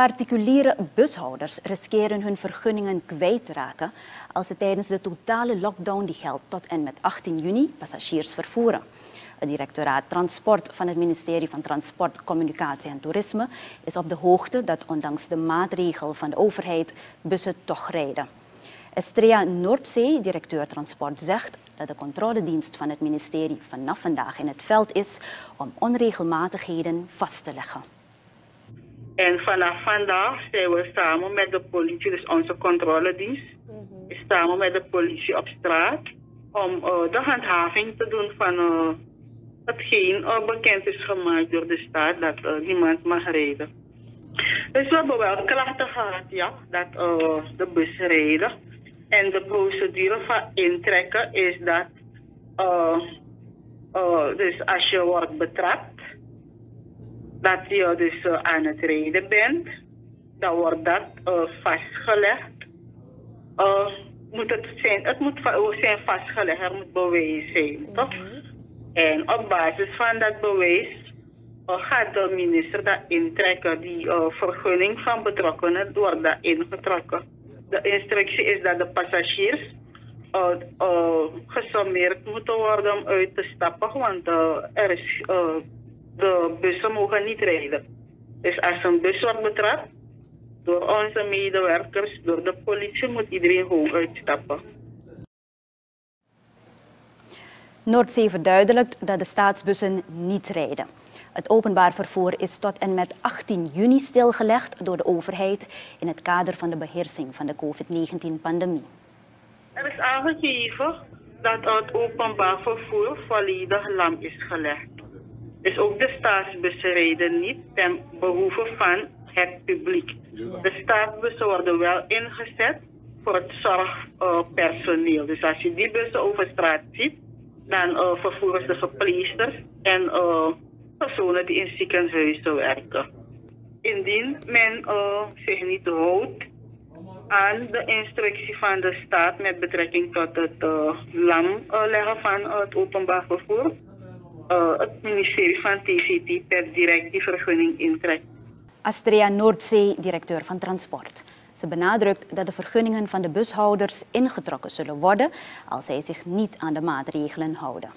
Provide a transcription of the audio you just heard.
Particuliere bushouders riskeren hun vergunningen kwijt te raken als ze tijdens de totale lockdown die geldt tot en met 18 juni passagiers vervoeren. Het directoraat Transport van het ministerie van Transport, Communicatie en Toerisme is op de hoogte dat ondanks de maatregel van de overheid bussen toch rijden. Estrea Noordzee, directeur Transport, zegt dat de controledienst van het ministerie vanaf vandaag in het veld is om onregelmatigheden vast te leggen. En vanaf vandaag zijn we samen met de politie, dus onze controledienst, mm samen met de politie op straat om uh, de handhaving te doen van uh, hetgeen uh, bekend is gemaakt door de staat dat niemand mag rijden. Dus we hebben wel klachten gehad, ja, dat de bus rijden. En de procedure van intrekken is dat, dus als je wordt betrapt, dat je dus uh, aan het rijden bent, dan wordt dat uh, vastgelegd. Uh, moet het, zijn, het moet zijn vastgelegd, er moet bewijs zijn, toch? Mhm. En op basis van dat bewijs gaat de minister dat intrekken. Die vergunning van betrokkenen wordt dat ingetrokken. De instructie is dat de passagiers gesommeerd moeten worden om uit te stappen, want er is de bussen mogen niet rijden. Dus als een bus wordt betrapt door onze medewerkers, door de politie, moet iedereen gewoon uitstappen. Noordzee verduidelijkt dat de staatsbussen niet rijden. Het openbaar vervoer is tot en met 18 juni stilgelegd door de overheid in het kader van de beheersing van de COVID-19-pandemie. Er is aangegeven dat het openbaar vervoer volledig lam is gelegd. Dus ook de staatsbussen rijden niet ten behoeve van het publiek. De staatsbussen worden wel ingezet voor het zorgpersoneel. dus als je die bussen over straat ziet, dan uh, vervoeren ze verpleegsters en uh, personen die in ziekenhuizen werken. Indien men uh, zich niet houdt aan de instructie van de staat met betrekking tot het lam leggen van het openbaar vervoer, uh, het ministerie van TCT per direct die vergunning intrekt. Astrea Noordzee, directeur van Transport. Ze benadrukt dat de vergunningen van de bushouders ingetrokken zullen worden als zij zich niet aan de maatregelen houden.